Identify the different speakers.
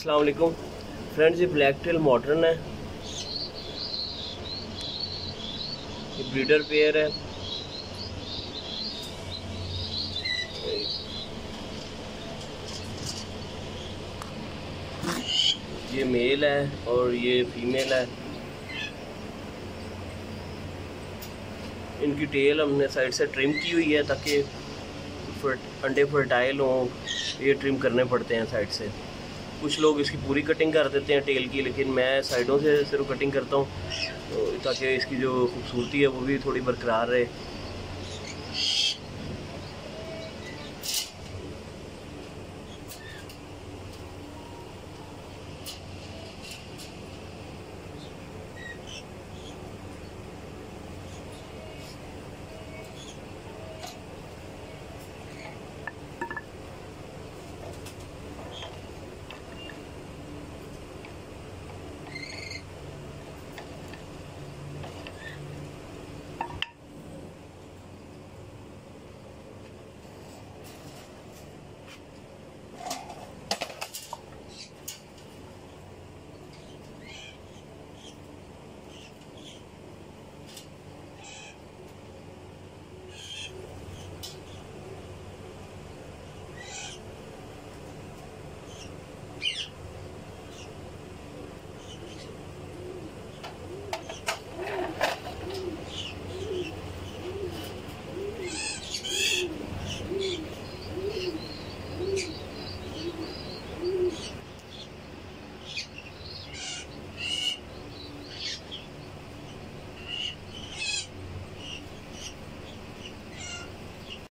Speaker 1: अस्सलाम वालेकुम। फ्रेंड्स, ये ब्लैक टेल मॉडर्न है। ये ब्रीडर पेयर है। ये मेल है और ये फीमेल है। इनकी टेल हमने साइड से ट्रिम की हुई है ताकि अंडे फर्टाइल हों। ये ट्रिम करने पड़ते हैं साइड से। कुछ लोग इसकी पूरी कटिंग कर देते हैं टेल की, लेकिन मैं साइडों से सिर्फ़ कटिंग करता हूँ। तो ताकि इसकी जो खूबसूरती है वो भी थोड़ी बरकरार रहे।